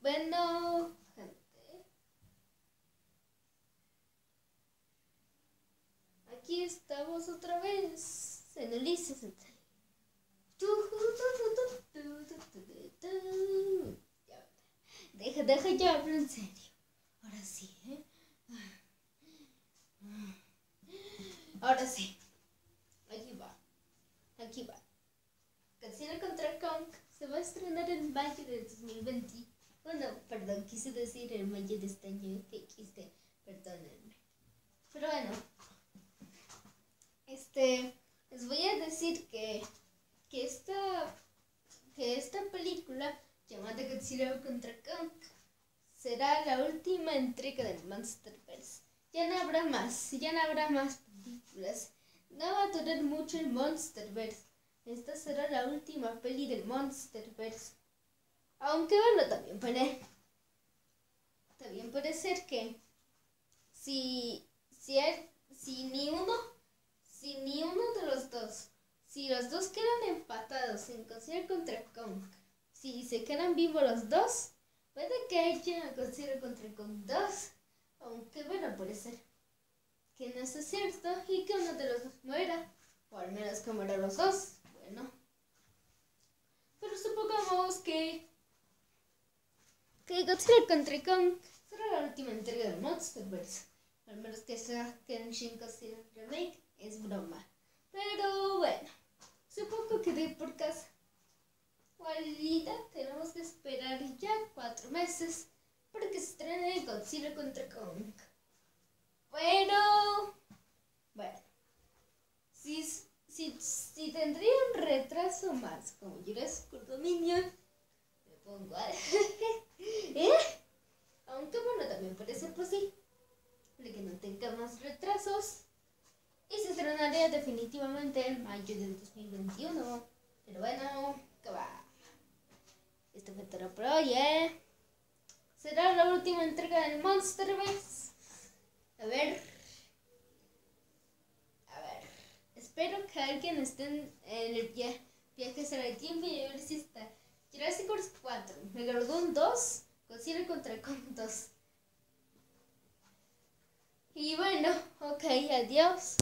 Bueno, gente. Aquí estamos otra vez en el ICC. Deja, deja ya hablo en serio. Ahora sí, ¿eh? Ahora sí. Aquí va. Aquí va. Canción contra Kong se va a estrenar en mayo de 2020. Bueno, perdón, quise decir en mayo de que quise, perdónenme. Pero bueno, este, les voy a decir que, que esta, que esta película llamada Godzilla contra Kong será la última entrega del Monsterverse. Ya no habrá más, ya no habrá más películas. No va a durar mucho el Monsterverse. Esta será la última peli del Monsterverse. Aunque bueno, también puede, también puede ser que si, si, si ni uno, si ni uno de los dos, si los dos quedan empatados en Godzilla contra Kong, si se quedan vivos los dos, puede que haya Godzilla contra Kong 2, aunque bueno, puede ser que no sea cierto y que uno de los dos muera, o al menos que mueran los dos, bueno. Pero supongamos que que Godzilla contra Kong será la última entrega del Monsterverse. Al menos que sea Kenshin Godzilla Remake, es broma. Pero bueno, supongo que de por casa. Cualidad tenemos que esperar ya cuatro meses para que se estrene Godzilla contra Kong. Bueno, bueno, si, si, si tendría un retraso más, como Jurassic Dominion, me pongo a... ¿Eh? Aunque bueno, también puede ser posible que no tenga más retrasos. Y se estrenaría definitivamente en mayo del 2021. Pero bueno, que va. Esto fue todo por hoy, ¿eh? Será la última entrega del Monsterverse. A ver. A ver. Espero que alguien esté en el viaje, viaje sobre el tiempo y a ver si está. Jurassic World 4, Megalodon 2, Godzilla contra Kong 2. Y bueno, ok, adiós.